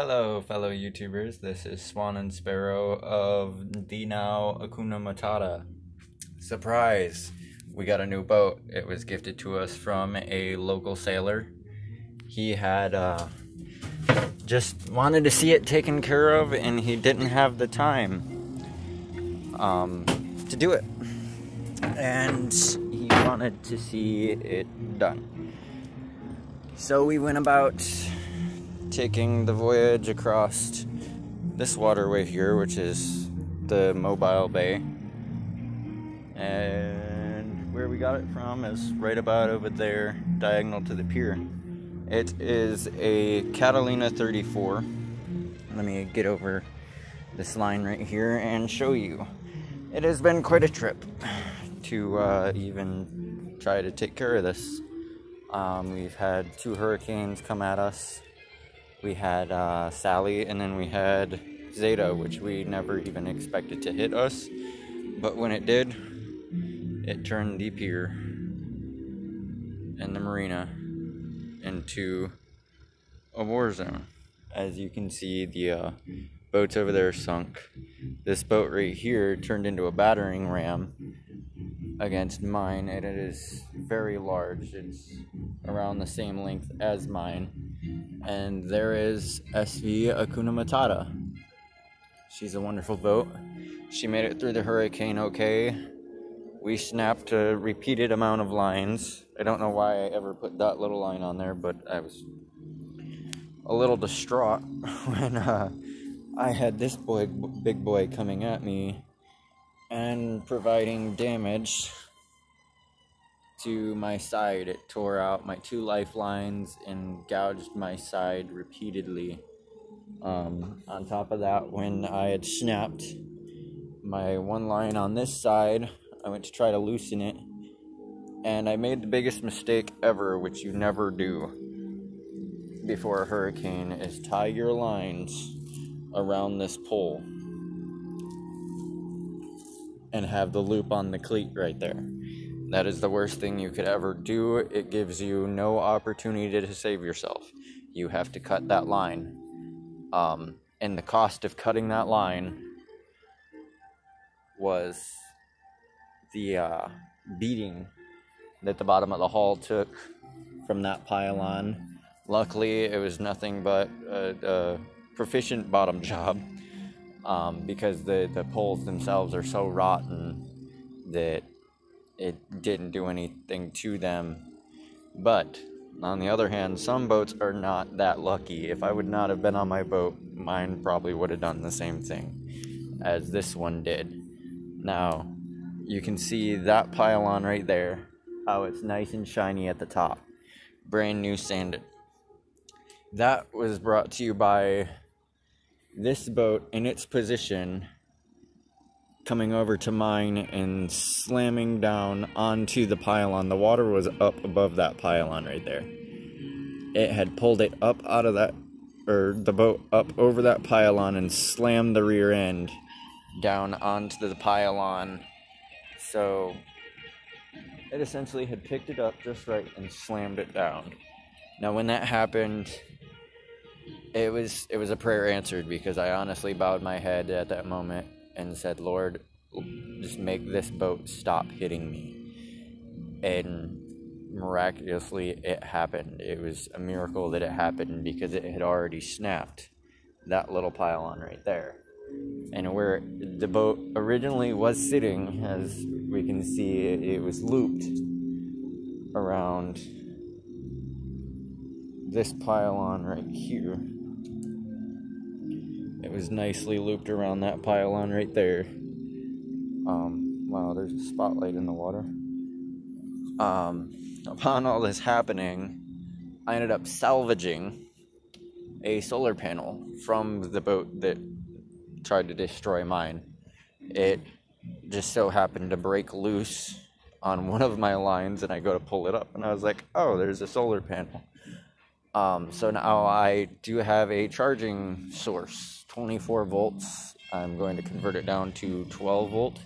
Hello, fellow YouTubers. This is Swan and Sparrow of the now Akuna Matata. Surprise! We got a new boat. It was gifted to us from a local sailor. He had uh, just wanted to see it taken care of, and he didn't have the time um, to do it. And he wanted to see it done. So we went about taking the voyage across this waterway here, which is the Mobile Bay. And where we got it from is right about over there, diagonal to the pier. It is a Catalina 34. Let me get over this line right here and show you. It has been quite a trip to uh, even try to take care of this. Um, we've had two hurricanes come at us we had uh, Sally, and then we had Zeta, which we never even expected to hit us. But when it did, it turned the pier and the marina into a war zone. As you can see, the uh, boats over there sunk. This boat right here turned into a battering ram against mine, and it is very large. It's around the same length as mine and there is SV Akuna Matata. She's a wonderful boat. She made it through the hurricane okay. We snapped a repeated amount of lines. I don't know why I ever put that little line on there, but I was a little distraught when uh, I had this boy, big boy coming at me and providing damage to my side. It tore out my two lifelines and gouged my side repeatedly. Um, on top of that, when I had snapped my one line on this side, I went to try to loosen it, and I made the biggest mistake ever, which you never do before a hurricane, is tie your lines around this pole and have the loop on the cleat right there. That is the worst thing you could ever do. It gives you no opportunity to save yourself. You have to cut that line. Um, and the cost of cutting that line was the uh, beating that the bottom of the hull took from that pylon. Luckily, it was nothing but a, a proficient bottom job um, because the, the poles themselves are so rotten that it mm-hmm. didn't do anything to them. But on the other hand, some boats are not that lucky. If I would not have been on my boat, mine probably would have done the same thing as this one did. Now, you can see that pylon right there, how it's nice and shiny at the top. Brand new sanded. That was brought to you by this boat in its position coming over to mine and slamming down onto the pylon. The water was up above that pylon right there. It had pulled it up out of that, or the boat up over that pylon and slammed the rear end down onto the pylon. So it essentially had picked it up just right and slammed it down. Now, when that happened, it was it was a prayer answered because I honestly bowed my head at that moment and said, Lord, just make this boat stop hitting me. And miraculously, it happened. It was a miracle that it happened because it had already snapped that little pylon right there. And where the boat originally was sitting, as we can see, it, it was looped around this pylon right here. Was nicely looped around that pylon right there. Um, wow, there's a spotlight in the water. Um, upon all this happening, I ended up salvaging a solar panel from the boat that tried to destroy mine. It just so happened to break loose on one of my lines, and I go to pull it up, and I was like, oh, there's a solar panel. Um, so now I do have a charging source, 24 volts. I'm going to convert it down to 12 volt.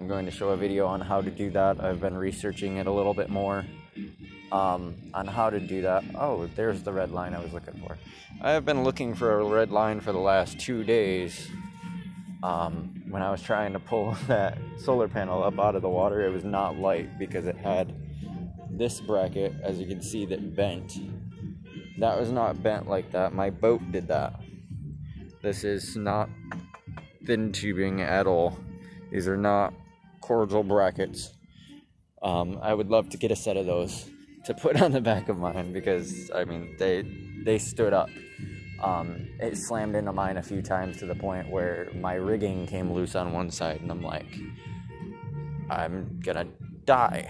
I'm going to show a video on how to do that. I've been researching it a little bit more. um, on how to do that. Oh, there's the red line I was looking for. I have been looking for a red line for the last two days. Um, when I was trying to pull that solar panel up out of the water, it was not light because it had this bracket, as you can see, that bent. That was not bent like that. My boat did that. This is not thin tubing at all. These are not cordial brackets. Um, I would love to get a set of those to put on the back of mine because I mean they they stood up. Um, it slammed into mine a few times to the point where my rigging came loose on one side, and I'm like, I'm gonna die.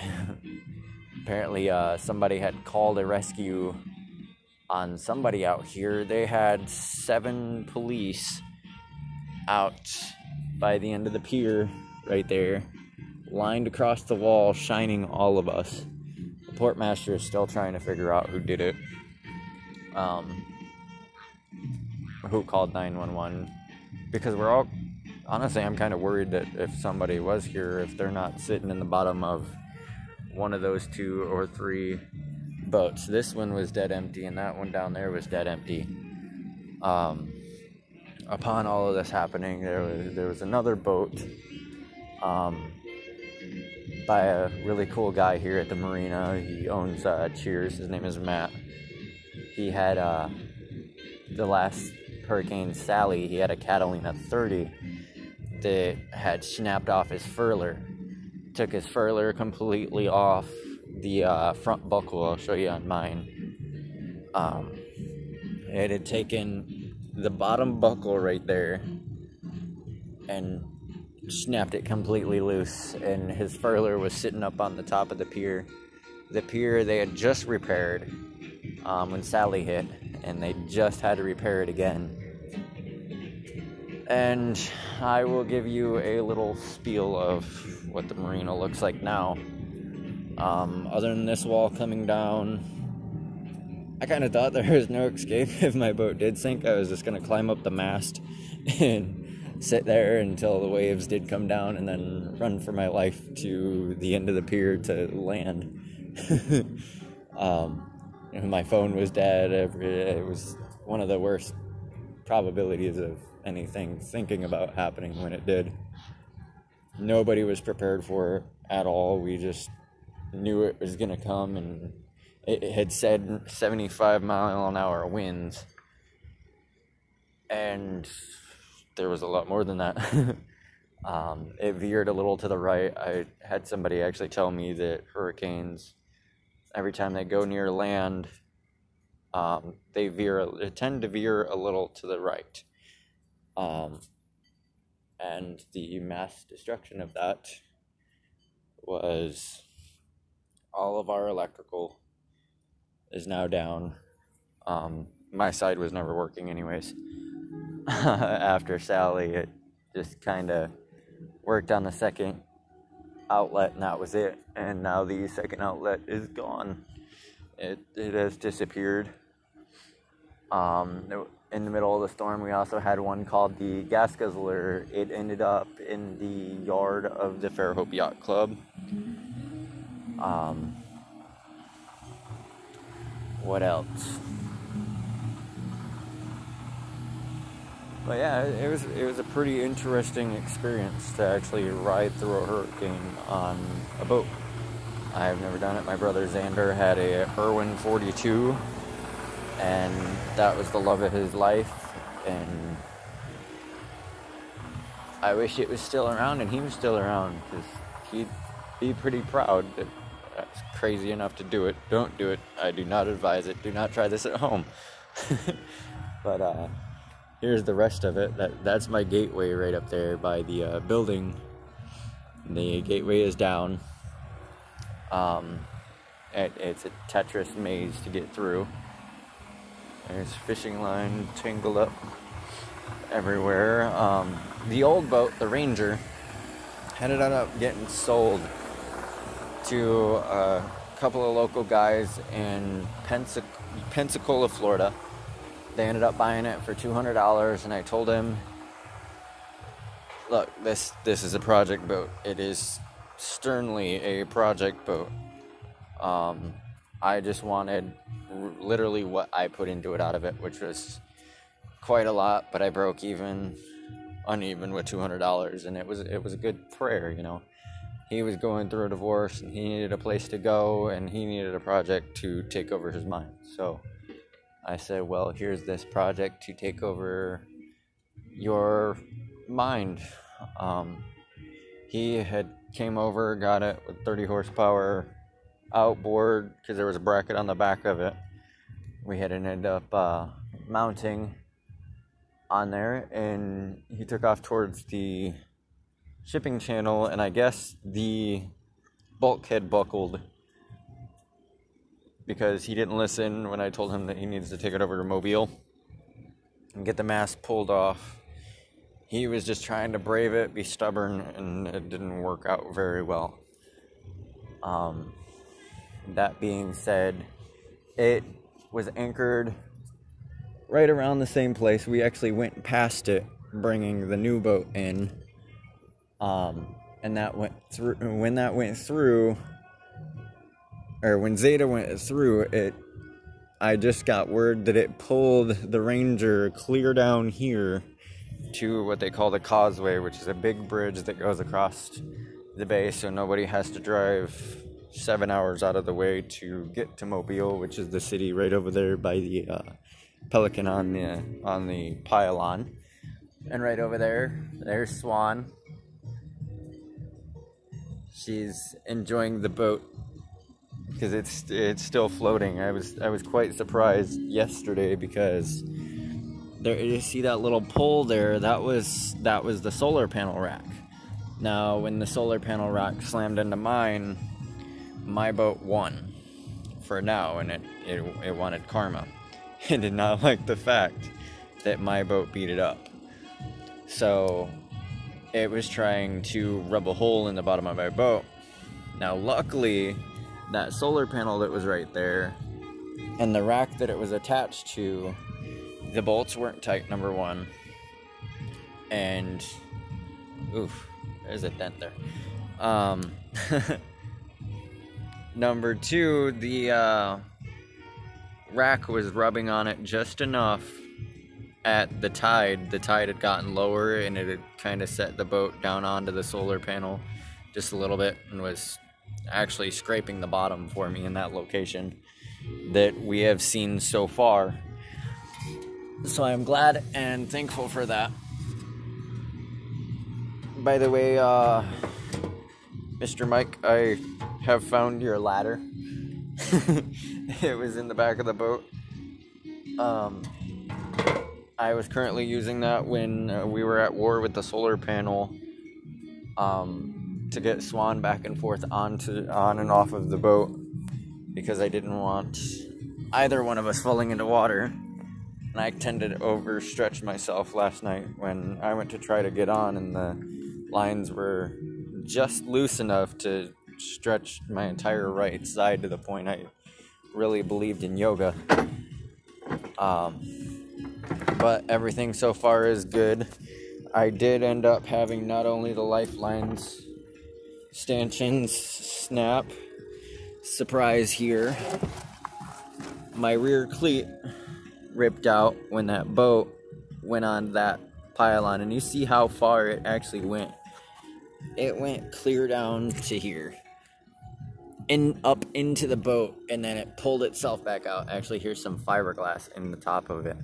Apparently, uh, somebody had called a rescue on somebody out here. They had seven police out by the end of the pier right there, lined across the wall, shining all of us. The portmaster is still trying to figure out who did it. Um, who called 911 because we're all honestly i'm kind of worried that if somebody was here if they're not sitting in the bottom of one of those two or three boats. This one was dead empty and that one down there was dead empty. Um, upon all of this happening there was there was another boat um, by a really cool guy here at the marina. He owns uh, cheers. His name is matt. He had uh, the last Hurricane Sally, he had a Catalina 30 that had snapped off his furler. Took his furler completely off the uh, front buckle. I'll show you on mine. Um, it had taken the bottom buckle right there and snapped it completely loose, and his furler was sitting up on the top of the pier. The pier they had just repaired um, when Sally hit, and they just had to repair it again. And I will give you a little spiel of what the marina looks like now. Um, other than this wall coming down, I kind of thought there was no escape if my boat did sink. I was just going to climb up the mast and sit there until the waves did come down and then run for my life to the end of the pier to land. um, my phone was dead. It was one of the worst probabilities of anything thinking about happening when it did. Nobody was prepared for it at all. We just knew it was going to come, and it had said 75 mile an hour winds. And there was a lot more than that. um, it veered a little to the right. I had somebody actually tell me that hurricanes, every time they go near land, um, they veer, they tend to veer a little to the right. Um, and the mass destruction of that was all of our electrical is now down. Um, my side was never working, anyways. After Sally, it just kind of worked on the second outlet, and that was it. And now the second outlet is gone. It it has disappeared. Um, in the middle of the storm, we also had one called the Gas Guzzler. It ended up in the yard of the Fairhope Yacht Club. Um, what else? But yeah, it was it was a pretty interesting experience to actually ride through a hurricane on a boat. I've never done it. My brother Xander had a Irwin 42 and that was the love of his life and I wish it was still around and he was still around because he'd be pretty proud that that's crazy enough to do it. Don't do it. I do not advise it. Do not try this at home. but uh, here's the rest of it. That that's my gateway right up there by the uh, building. The gateway is down. Um, it, it's a Tetris maze to get through. There's fishing line tangled up everywhere. Um, the old boat, the Ranger, ended up getting sold to a couple of local guys in Pensac- Pensacola, Florida. They ended up buying it for $200, and I told him, "Look, this this is a project boat. It is sternly a project boat. Um, I just wanted r- literally what I put into it out of it, which was quite a lot, but I broke even uneven with two hundred dollars, and it was it was a good prayer, you know. He was going through a divorce, and he needed a place to go, and he needed a project to take over his mind. So I said, "Well, here's this project to take over your mind." Um, he had came over, got it with 30 horsepower outboard because there was a bracket on the back of it. We had ended up uh, mounting on there, and he took off towards the shipping channel, and I guess the bulkhead buckled because he didn't listen when I told him that he needs to take it over to Mobile and get the mast pulled off. He was just trying to brave it, be stubborn, and it didn't work out very well. Um, that being said, it was anchored right around the same place. We actually went past it, bringing the new boat in. Um, and that went through. When that went through, or when Zeta went through, it. I just got word that it pulled the Ranger clear down here to what they call the causeway, which is a big bridge that goes across the bay, so nobody has to drive seven hours out of the way to get to Mobile, which is the city right over there by the uh, Pelican on the on the pylon. And right over there, there's Swan. She's enjoying the boat because it's it's still floating. I was I was quite surprised yesterday because there you see that little pole there. That was that was the solar panel rack. Now, when the solar panel rack slammed into mine, my boat won for now, and it it, it wanted karma. It did not like the fact that my boat beat it up. So it was trying to rub a hole in the bottom of my boat. Now, luckily, that solar panel that was right there and the rack that it was attached to, the bolts weren't tight, number one. And, oof, there's a dent there. Um, number two, the uh, rack was rubbing on it just enough at the tide. The tide had gotten lower and it had kind of set the boat down onto the solar panel just a little bit and was actually scraping the bottom for me in that location that we have seen so far. So I'm glad and thankful for that. By the way, uh, Mr. Mike, I have found your ladder. it was in the back of the boat. Um, I was currently using that when uh, we were at war with the solar panel um, to get Swan back and forth onto on and off of the boat because I didn't want either one of us falling into water. And I tended to overstretch myself last night when I went to try to get on, and the lines were just loose enough to stretch my entire right side to the point I really believed in yoga. Um, but everything so far is good. I did end up having not only the lifelines stanchions snap, surprise here, my rear cleat ripped out when that boat went on that pylon, and you see how far it actually went. It went clear down to here in up into the boat and then it pulled itself back out. Actually, here's some fiberglass in the top of it,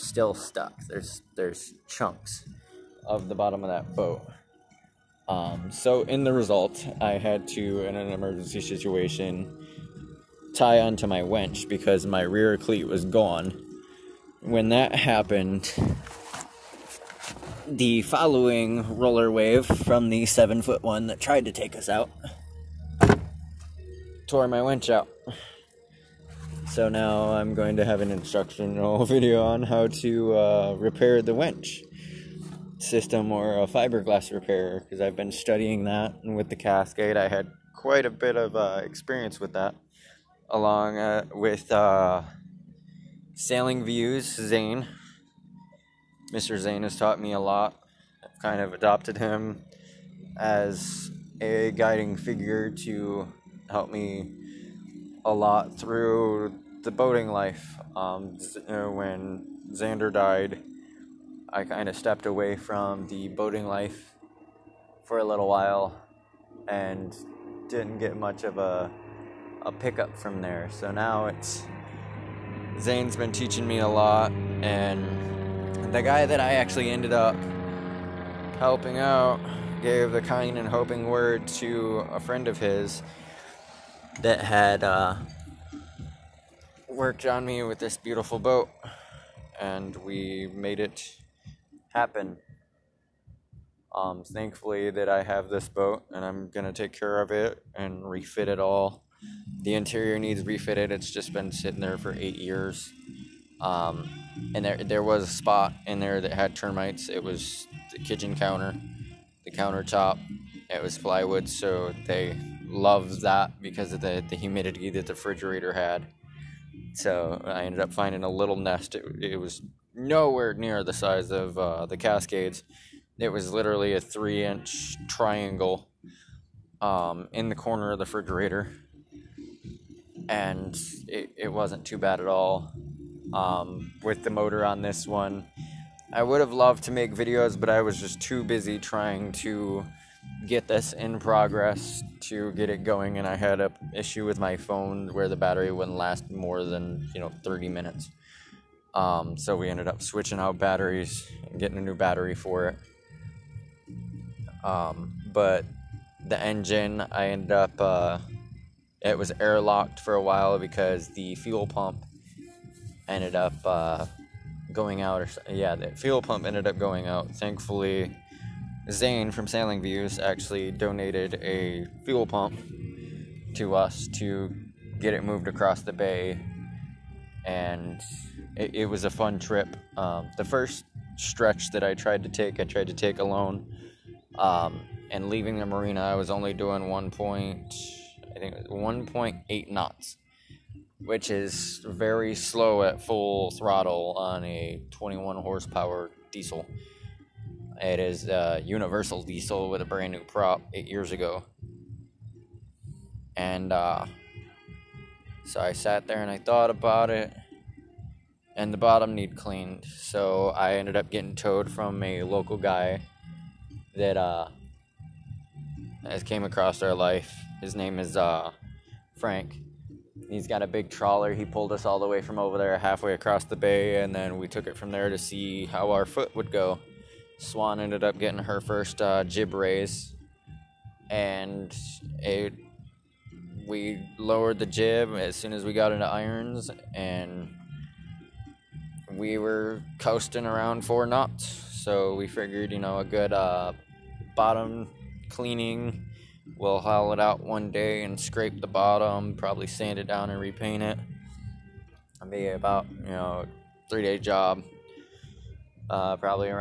still stuck. There's there's chunks of the bottom of that boat. Um, so in the result, I had to, in an emergency situation, tie onto my winch because my rear cleat was gone. When that happened, the following roller wave from the seven foot one that tried to take us out tore my winch out. So now I'm going to have an instructional video on how to uh, repair the winch system or a fiberglass repair because I've been studying that and with the Cascade I had quite a bit of uh, experience with that along uh, with uh, Sailing Views Zane. Mr. Zane has taught me a lot. I've kind of adopted him as a guiding figure to help me a lot through the boating life. Um, when Xander died, I kind of stepped away from the boating life for a little while and didn't get much of a a pickup from there. So now it's Zane's been teaching me a lot, and the guy that I actually ended up helping out gave the kind and hoping word to a friend of his that had uh, worked on me with this beautiful boat, and we made it happen. Um, thankfully, that I have this boat, and I'm gonna take care of it and refit it all. The interior needs refitted. It's just been sitting there for eight years. Um, and there there was a spot in there that had termites. It was the kitchen counter, the countertop. It was plywood, so they loved that because of the, the humidity that the refrigerator had. So I ended up finding a little nest. It, it was nowhere near the size of uh, the Cascades. It was literally a three inch triangle um, in the corner of the refrigerator. And it, it wasn't too bad at all um, with the motor on this one. I would have loved to make videos, but I was just too busy trying to get this in progress to get it going and I had a issue with my phone where the battery wouldn't last more than, you know, 30 minutes. Um, so we ended up switching out batteries and getting a new battery for it. Um, but the engine, I ended up, uh, it was airlocked for a while because the fuel pump ended up uh, going out. Or yeah, the fuel pump ended up going out. Thankfully, Zane from Sailing Views actually donated a fuel pump to us to get it moved across the bay, and it, it was a fun trip. Um, the first stretch that I tried to take, I tried to take alone, um, and leaving the marina, I was only doing one point, I think 1.8 knots, which is very slow at full throttle on a 21 horsepower diesel. It is a universal diesel with a brand new prop eight years ago. And uh, so I sat there and I thought about it, and the bottom need cleaned. So I ended up getting towed from a local guy that uh, has came across our life. His name is uh, Frank. He's got a big trawler. He pulled us all the way from over there, halfway across the bay, and then we took it from there to see how our foot would go. Swan ended up getting her first uh, jib raise, and it, we lowered the jib as soon as we got into irons, and we were coasting around four knots. So we figured, you know, a good uh, bottom cleaning. We'll haul it out one day and scrape the bottom, probably sand it down and repaint it. It'll be about, you know, three day job. Uh, probably around